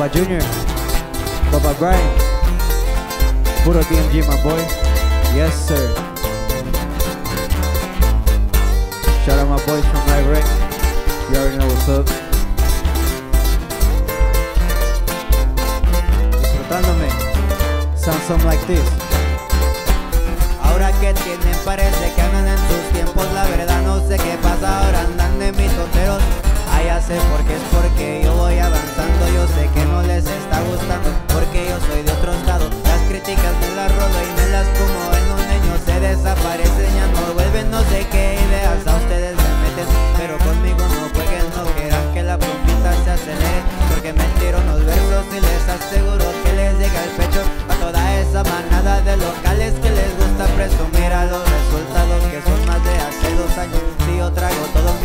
Baba Junior, Baba Brian, puro DMG, my boy. Yes, sir. Shout out my boys from Live Rec. You already know what's up. Disfrutándome. Sound something like this. Ahora que tienen parece que andan en sus tiempos La verdad no sé qué pasa,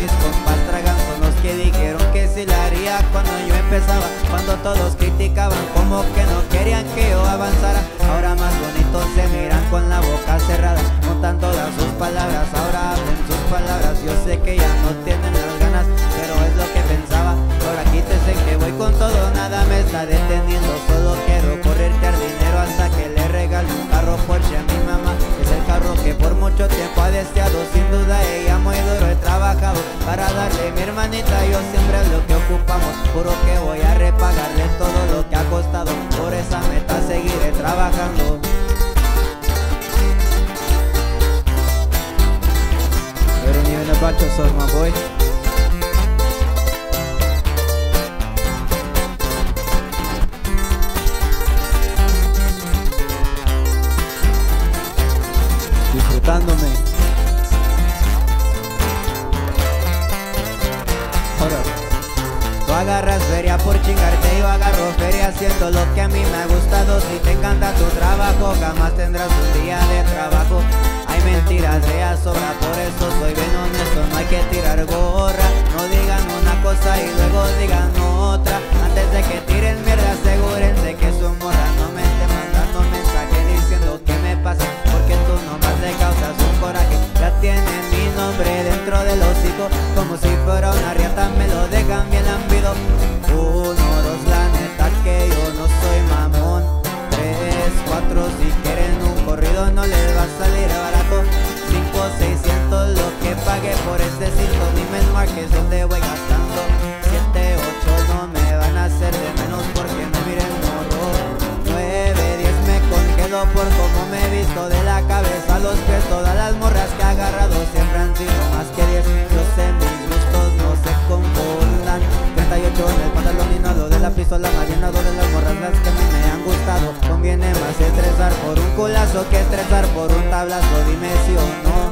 mis compas los que dijeron que si la haría cuando yo empezaba Cuando todos criticaban como que no querían que yo avanzara. Ahora más bonitos se miran con la boca cerrada Montan todas sus palabras, ahora hablen sus palabras. Yo sé que ya no tienen las ganas, pero es lo que pensaba. Ahora quítese que voy con todo, nada me está deteniendo Solo quiero correr al dinero hasta que le regale un carro Porsche a mi mamá. Es el carro que por mucho tiempo ha deseado Sin duda ella Para darle mi hermanita yo siempre es lo que ocupamos. Juro que voy a repagarle todo lo que ha costado. Por esa meta seguiré trabajando. You don't even know about yourself, my. Agarras feria por chingarte, yo agarro feria haciendo lo que a mí me ha gustado. Si te encanta tu trabajo, jamás tendrás un día de trabajo. Hay mentiras de a sobra, por eso soy bien honesto. No hay que tirar gorra, como si fuera una riata, me lo dejan bien lambido. Uno, dos, la neta que yo no soy mamón. Tres, cuatro, si quieren un corrido no les va a salir barato. Cinco, seiscientos, lo que pagué por este cinto, dime el marques donde voy gastando. Conviene más estresar por un culazo que estresar por un tablazo, dime no.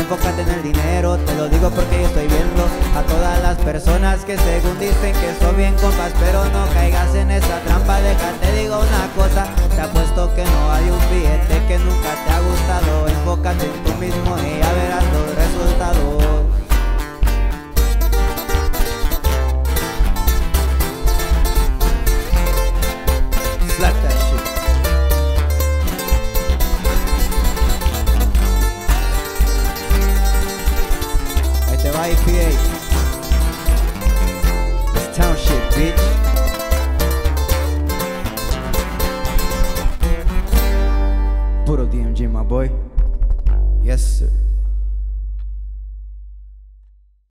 Enfócate en el dinero, te lo digo porque yo estoy viendo a todas las personas que según dicen que son bien compas, pero no caigas en esa trampa, déjate digo una cosa, te This it's town shit, bitch. Puro DMG, my boy. Yes, sir.